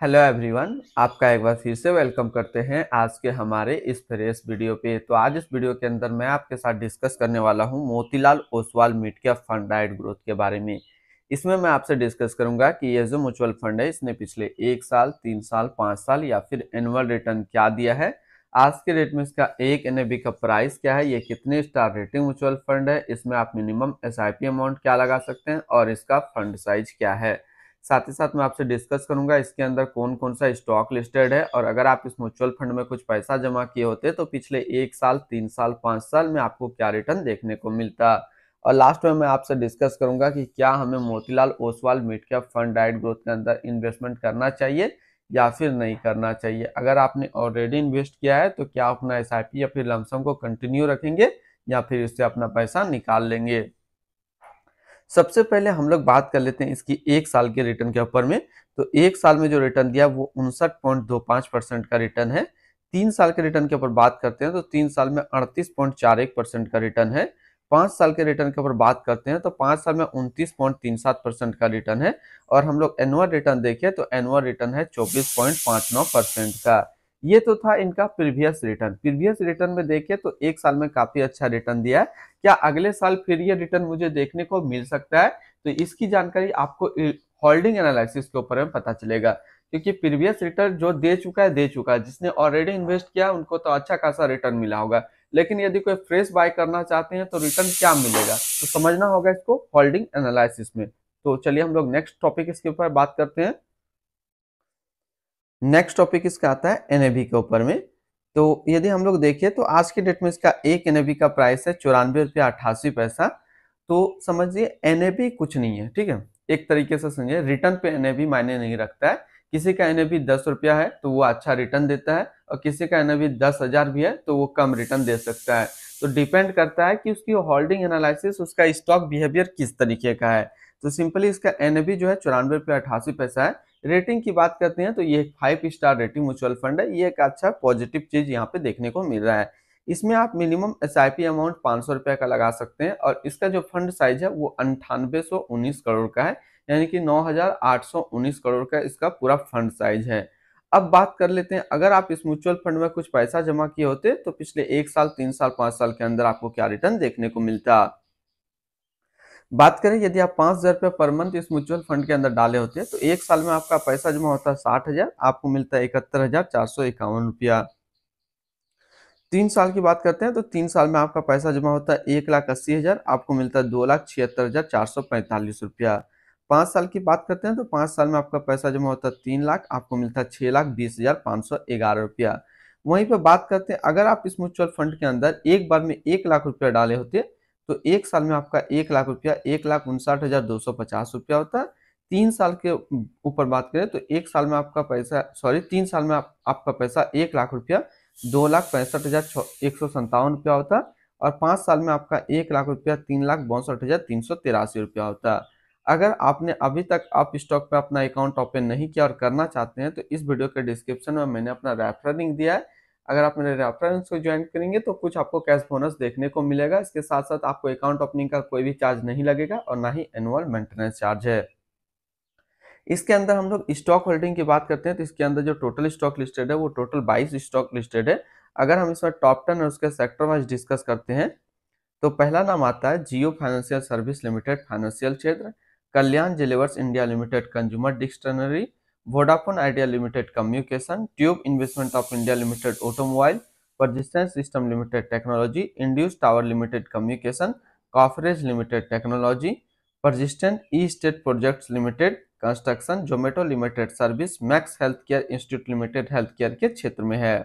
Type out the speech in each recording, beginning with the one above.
Hello everyone, आपका एक बार फिर से वेलकम करते हैं आज के हमारे इस फ्रेश वीडियो पे। तो आज इस वीडियो के अंदर मैं आपके साथ डिस्कस करने वाला हूँ Motilal Oswal mid cap fund diet growth के बारे में। इसमें मैं आपसे डिस्कस करूँगा कि ये जो म्यूचुअल फंड है, इसने पिछले एक साल, तीन साल, पाँच साल या फिर एनुअल रिटर्न क्या दिया है, आज के डेट में इसका एक एन का प्राइस क्या है, ये कितने स्टार रेटिंग म्यूचुअल फंड है, इसमें आप मिनिमम एसआईपी अमाउंट क्या लगा सकते हैं और इसका फंड साइज़ क्या है। साथ ही साथ मैं आपसे डिस्कस करूँगा इसके अंदर कौन कौन सा स्टॉक लिस्टेड है और अगर आप इस म्यूचुअल फंड में कुछ पैसा जमा किए होते तो पिछले एक साल, तीन साल, पाँच साल में आपको क्या रिटर्न देखने को मिलता। और लास्ट में मैं आपसे डिस्कस करूँगा कि क्या हमें Motilal Oswal mid cap fund diet growth के अंदर इन्वेस्टमेंट करना चाहिए या फिर नहीं करना चाहिए। अगर आपने ऑलरेडी इन्वेस्ट किया है तो क्या अपना एसआईपी या फिर लमसम को कंटिन्यू रखेंगे या फिर इससे अपना पैसा निकाल लेंगे? सबसे पहले हम लोग बात कर लेते हैं इसकी एक साल के रिटर्न के ऊपर में। तो एक साल में जो रिटर्न दिया, वो उनसठ परसेंट का रिटर्न है। तीन साल के रिटर्न के ऊपर बात करते हैं तो तीन साल में अड़तीस पॉइंट चार एक परसेंट का रिटर्न है। पाँच साल के रिटर्न के ऊपर बात करते हैं तो पाँच साल में उनतीस पॉइंट तीन सात परसेंट का रिटर्न है। और हम लोग एनुअल रिटर्न देखें तो एनुअल रिटर्न है चौबीस पॉइंट पाँच नौ परसेंट का। ये तो था इनका प्रीवियस रिटर्न। प्रीवियस रिटर्न में देखिए तो एक साल में काफ़ी अच्छा रिटर्न दिया है। क्या अगले साल फिर ये रिटर्न मुझे देखने को मिल सकता है? तो इसकी जानकारी आपको होल्डिंग एनालिसिस के ऊपर में पता चलेगा। क्योंकि प्रीवियस रिटर्न जो दे चुका है, दे चुका है। जिसने ऑलरेडी इन्वेस्ट किया, उनको तो अच्छा खासा रिटर्न मिला होगा। लेकिन यदि कोई फ्रेश बाय करना चाहते हैं तो रिटर्न क्या मिलेगा? तो समझना होगा इसको होल्डिंग एनालिसिस में। तो चलिए हम लोग नेक्स्ट टॉपिक इसके ऊपर बात करते हैं। नेक्स्ट टॉपिक इसका आता है एनएबी के ऊपर में। तो यदि हम लोग देखें तो आज के डेट में इसका एक एनएबी का प्राइस है चौरानवे रुपया अट्ठासी पैसा। तो समझिए एनएबी कुछ नहीं है, ठीक है? एक तरीके से समझिए रिटर्न पे एनएबी मायने नहीं रखता है। किसी का एनएबी दस रुपया है तो वो अच्छा रिटर्न देता है। और किसी का एनएबी दस हज़ार भी है तो वो कम रिटर्न दे सकता है। तो डिपेंड करता है कि उसकी होल्डिंग एनालिसिस उसका स्टॉक बिहेवियर किस तरीके का है। तो सिंपली इसका एनएबी जो है, चौरानवे रुपया अठासी पैसा है। रेटिंग की बात करते हैं तो ये five star rating mutual fund है। ये एक अच्छा पॉजिटिव चीज़ यहाँ पे देखने को मिल रहा है। इसमें आप मिनिमम एसआईपी अमाउंट पाँच सौ का लगा सकते हैं और इसका जो फंड साइज़ है, वो अंठानवे करोड़ का है। यानी कि नौ हज़ार आठ सौ उन्नीस करोड़ का इसका पूरा फंड साइज़ है। अब बात कर लेते हैं, अगर आप इस म्यूचुअल फंड में कुछ पैसा जमा किए होते तो पिछले एक साल, तीन साल, पाँच साल के अंदर आपको क्या रिटर्न देखने को मिलता? बात करें, यदि आप पाँच हज़ार रुपये पर मंथ इस म्यूचुअल फंड के अंदर डाले होते हैं तो एक साल में आपका पैसा जमा होता है साठ हज़ार, आपको मिलता है इकहत्तर हज़ार चार सौ इक्यावन रुपया। तीन साल की बात करते हैं तो तीन साल में आपका पैसा जमा होता है एक लाख अस्सी हज़ार, आपको मिलता है दो लाख छिहत्तर हज़ार चार सौ पैंतालीस रुपया। पाँच साल की बात करते हैं तो पाँच साल में आपका पैसा जमा होता है तीन लाख, आपको मिलता है छह लाख बीस हज़ार पाँच सौ ग्यारह रुपया। वहीं पर बात करते हैं, अगर आप इस म्यूचुअल फंड के अंदर एक बार में एक लाख रुपया डाले होते तो एक साल में आपका एक लाख रुपया एक लाख उनसाठ हज़ार दो सौ पचास रुपया होता है। तीन साल के ऊपर बात करें तो एक साल में आपका पैसा सॉरी तीन साल में आप, आपका पैसा एक लाख रुपया दो लाख पैंसठ हज़ार एक सौ संतावन रुपया होता है और पाँच साल में आपका एक लाख रुपया तीन लाख बासठ हज़ार तीन सौ तिरासी रुपया होता अगर आपने अभी तक आप स्टॉक पे अपना अकाउंट ओपन नहीं किया और करना चाहते हैं तो इस वीडियो के डिस्क्रिप्शन में मैंने अपना रेफर लिंक दिया है। अगर आप मेरे रेफरेंस को ज्वाइन करेंगे तो कुछ आपको कैश बोनस देखने को मिलेगा। इसके साथ साथ आपको अकाउंट ओपनिंग का कोई भी चार्ज नहीं लगेगा और ना ही एनुअल मेंटेनेंस चार्ज है। इसके अंदर हम लोग स्टॉक होल्डिंग की बात करते हैं तो इसके अंदर जो टोटल स्टॉक लिस्टेड है वो टोटल बाईस स्टॉक लिस्टेड है। अगर हम इसमें टॉप टेन और उसके सेक्टर वाइज डिस्कस करते हैं तो पहला नाम आता है Jio financial service limited financial क्षेत्र, Kalyan jewellers India limited consumer discretionary Vodafone Idea limited communication tube investment of India limited automobile persistent system limited technology Indus tower limited communication Coforge limited technology Prestige estate projects limited construction Zomato limited service Max health care institute limited health care के क्षेत्र में है।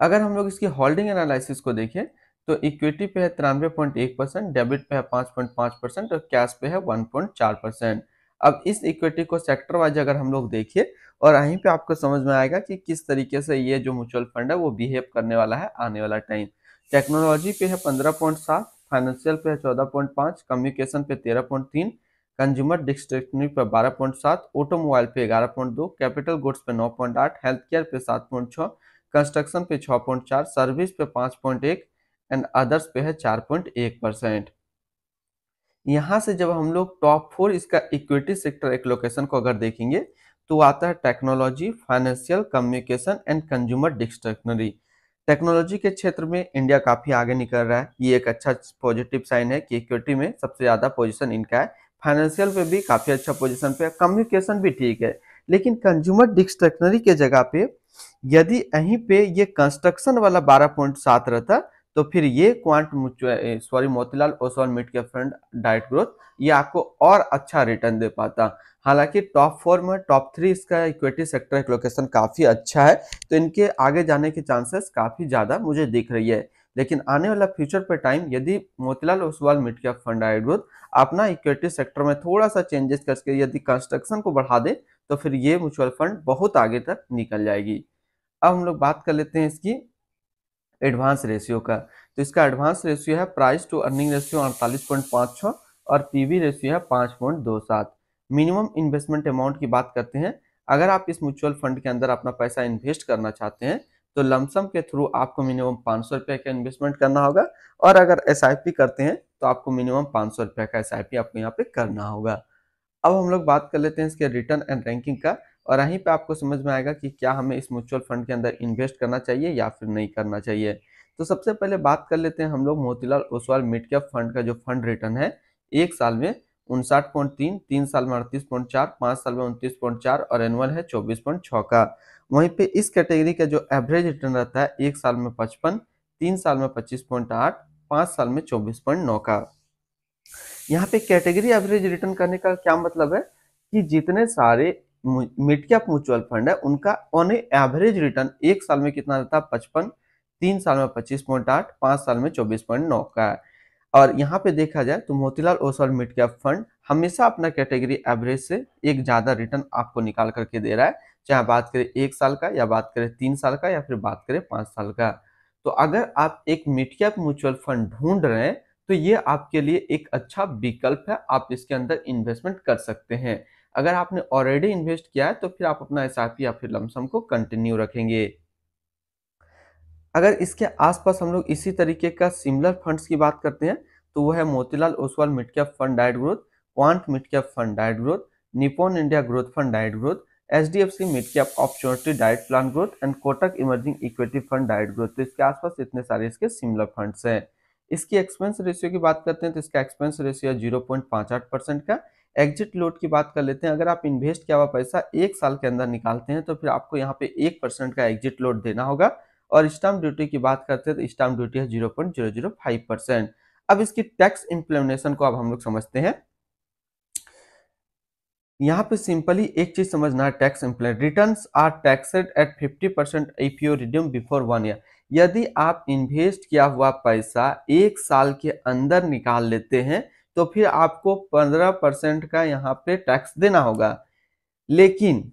अगर हम लोग इसकी holding analysis को देखें तो इक्विटी पे है तिरानवे पॉइंट एक परसेंट डेबिट पे है पाँच पॉइंट पाँच परसेंट और कैश पे है वन पॉइंट चार परसेंट। अब इस इक्विटी को सेक्टर वाइज अगर हम लोग देखिए, और यहीं पे आपको समझ में आएगा कि किस तरीके से ये जो म्यूचुअल फंड है, वो बिहेव करने वाला है आने वाला टाइम टेक्नोलॉजी पे है पंद्रह पॉइंट सात फाइनेंशियल पे है चौदह पॉइंट पाँच कम्युनिकेशन पे तेरह पॉइंट तीन कंज्यूमर डिस्ट्रिक्शनरी पे बारह पॉइंट सात ऑटोमोबाइल पे ग्यारह पॉइंट दो कैपिटल गुड्स पे नौ पॉइंट आठ हेल्थ केयर पे सात पॉइंट छः कंस्ट्रक्शन पे छः पॉइंट चार सर्विस पे पाँच पॉइंट एक एंड अदर्स पे है चार पॉइंट एक परसेंट यहाँ से जब हम लोग टॉप फोर इसका इक्विटी सेक्टर एक लोकेशन को अगर देखेंगे तो आता है technology financial communication and consumer discretionary technology के क्षेत्र में इंडिया काफ़ी आगे निकल रहा है। ये एक अच्छा पॉजिटिव साइन है कि इक्विटी में सबसे ज़्यादा पोजीशन इनका है। फाइनेंशियल पे भी काफ़ी अच्छा पोजीशन पे है। कम्युनिकेशन भी ठीक है। लेकिन कंज्यूमर डिस्ट्रक्शनरी के जगह पे यदि यहीं पे ये कंस्ट्रक्शन वाला 12.7 रहता तो फिर ये quant sorry Motilal Oswal mid के फंड डाइट ग्रोथ ये आपको और अच्छा रिटर्न दे पाता। हालाँकि टॉप फोर में टॉप थ्री इसका इक्विटी सेक्टर लोकेशन काफ़ी अच्छा है तो इनके आगे जाने के चांसेस काफ़ी ज़्यादा मुझे दिख रही है। लेकिन आने वाला फ्यूचर पर टाइम यदि Motilal Oswal mid cap fund diet growth अपना इक्विटी सेक्टर में थोड़ा सा चेंजेस करके यदि कंस्ट्रक्शन को बढ़ा दे तो फिर ये म्यूचुअल फंड बहुत आगे तक निकल जाएगी। अब हम लोग बात कर लेते हैं इसकी एडवांस रेशियो का। तो इसका एडवांस रेशियो है प्राइस टू अर्निंग रेशियो अड़तालीस और पीवी रेशियो है पाँच पॉइंट दो सात। मिनिमम इन्वेस्टमेंट अमाउंट की बात करते हैं। अगर आप इस म्यूचुअल फंड के अंदर अपना पैसा इन्वेस्ट करना चाहते हैं तो लमसम के थ्रू आपको मिनिमम पाँच सौ रुपये का इन्वेस्टमेंट करना होगा और अगर एसआईपी करते हैं तो आपको मिनिमम पाँच सौ रुपये का एसआईपी आपको यहाँ पे करना होगा। अब हम लोग बात कर लेते हैं इसके रिटर्न एंड रैंकिंग का। और यहीं पे आपको समझ में आएगा कि क्या हमें इस म्यूचुअल फंड के अंदर इन्वेस्ट करना चाहिए या फिर नहीं करना चाहिए। तो सबसे पहले बात कर लेते हैं हम लोग Motilal Oswal mid cap fund का जो फंड रिटर्न है, एक साल में उनसाठ पॉइंट तीन तीन साल में अड़तीस पॉइंट चार, पाँच साल में उनतीस पॉइंट चार और एनुअल है चौबीस पॉइंट छः का। वहीं पे इस कैटेगरी का जो एवरेज रिटर्न रहता है, एक साल में पचपन, तीन साल में पच्चीस पॉइंट आठ, पाँच साल में चौबीस पॉइंट नौ का। यहाँ पे कैटेगरी एवरेज रिटर्न करने का क्या मतलब है कि जितने सारे मिड कैप म्यूचुअल फंड है, उनका ऑन एवरेज रिटर्न एक साल में कितना रहता है? पचपन, तीन साल में पच्चीस पॉइंट आठ, पाँच साल में चौबीस पॉइंट नौ का है। और यहाँ पे देखा जाए तो Motilal Oswal mid cap fund हमेशा अपना कैटेगरी एवरेज से एक ज़्यादा रिटर्न आपको निकाल करके दे रहा है। चाहे बात करें एक साल का या बात करें तीन साल का या फिर बात करें पाँच साल का। तो अगर आप एक मिड कैप म्यूचुअल फंड ढूंढ रहे हैं तो ये आपके लिए एक अच्छा विकल्प है, आप इसके अंदर इन्वेस्टमेंट कर सकते हैं। अगर आपने ऑलरेडी इन्वेस्ट किया है तो फिर आप अपना एस या फिर लमसम को कंटिन्यू रखेंगे। अगर इसके आसपास हम लोग इसी तरीके का सिमिलर फंड्स की बात करते हैं तो वो है Motilal Oswal mid cap fund डाइट growth, quant mid cap fund डाइट growth, Nippon India growth fund डाइट growth, H D F C mid cap opportunity diet plan growth, and Kotak emerging equity fund डाइट ग्रोथ। तो इसके आसपास इतने सारे इसके सिमिलर फंड्स हैं। इसकी एक्सपेंस रेशियो की बात करते हैं तो इसका एक्सपेंस रेशियो है ज़ीरो पॉइंट पाँच आठ परसेंट का। एग्जिट लोड की बात कर लेते हैं। अगर आप इन्वेस्ट किया हुआ पैसा एक साल के अंदर निकालते हैं तो फिर आपको यहाँ पे एक परसेंट का एग्जिट लोड देना होगा। और स्टाम्प ड्यूटी की बात करते हैं तो स्टाम्प ड्यूटी है zero point zero zero five percent अब इसकी टैक्स इम्प्लीमेशन को अब हम लोग समझते हैं। यहाँ पे सिंपली एक चीज़ समझना है tax implement return are taxed at fifty percent if you redeem before one year यदि आप इन्वेस्ट किया हुआ पैसा एक साल के अंदर निकाल लेते हैं तो फिर आपको पंद्रह परसेंट का यहाँ पे टैक्स देना होगा। लेकिन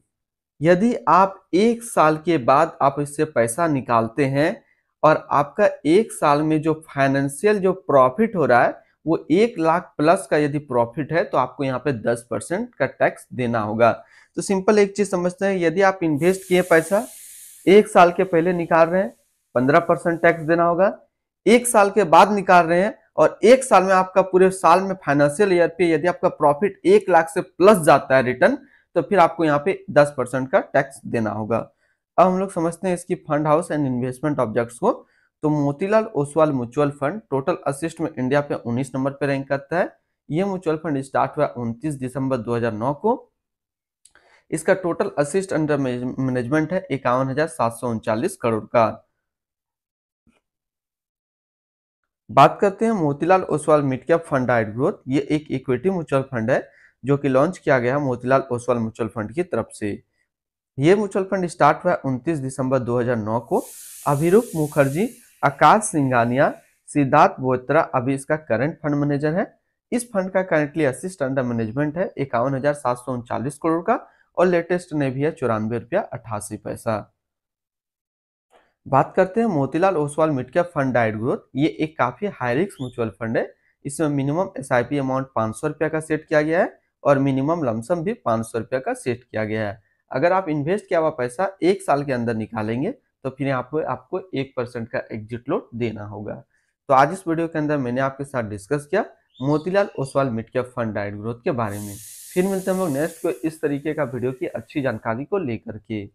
यदि आप एक साल के बाद आप इससे पैसा निकालते हैं और आपका एक साल में जो फाइनेंशियल जो प्रॉफिट हो रहा है, वो एक लाख प्लस का यदि प्रॉफिट है तो आपको यहाँ पे दस परसेंट का टैक्स देना होगा। तो सिंपल एक चीज़ समझते हैं, यदि आप इन्वेस्ट किए पैसा, एक साल के पहले निकाल रहे हैं पंद्रह परसेंट टैक्स देना होगा। एक साल के बाद निकाल रहे हैं और एक साल में आपका पूरे साल में फाइनेंशियल ईयर पे यदि आपका प्रॉफिट एक लाख से प्लस जाता है रिटर्न तो फिर आपको यहाँ पे दस परसेंट का टैक्स देना होगा। अब हम लोग समझते हैं इसकी fund house and investment objects को। तो Motilal Oswal mutual fund total asset में इंडिया पे 19 नंबर पे रैंक करता है। ये म्यूचुअल फंड स्टार्ट हुआ 29 दिसंबर 2009 को। इसका टोटल असिस्ट अंडर मैनेजमेंट है इक्यावन करोड़ का। बात करते हैं Motilal Oswal mid cap fund diet growth. ये एक इक्विटी म्यूचुअल फंड है, जो कि लॉन्च किया गया है मोतीलाल ओसवाल म्यूचुअल फंड की तरफ़ से। ये म्यूचुअल फंड स्टार्ट हुआ 29 दिसंबर 2009 को। अभिरूप मुखर्जी, आकाश सिंघानिया, सिद्धार्थ बोत्रा, अभी इसका करंट फंड मैनेजर है। इस फंड का करंटली असिस्ट अंडर मैनेजमेंट है, इक्यावन करोड़ का, और लेटेस्ट ने भी है चौरानवे रुपया अठासी पैसा। बात करते हैं Motilal Oswal mid cap fund diet growth. ये एक काफ़ी हाई रिस्क म्यूचुअल फंड है। इसमें मिनिमम एसआईपी अमाउंट पाँच का सेट किया गया है और मिनिमम लमसम भी पाँच सौ रुपया का सेट किया गया है। अगर आप इन्वेस्ट किया हुआ पैसा एक साल के अंदर निकालेंगे तो फिर यहाँ आपको आपको एक परसेंट का एग्जिट लोड देना होगा। तो आज इस वीडियो के अंदर मैंने आपके साथ डिस्कस किया Motilal Oswal mid cap fund diet growth के बारे में। फिर मिलते हैं हम लोग नेक्स्ट को इस तरीके का वीडियो की अच्छी जानकारी को लेकर के।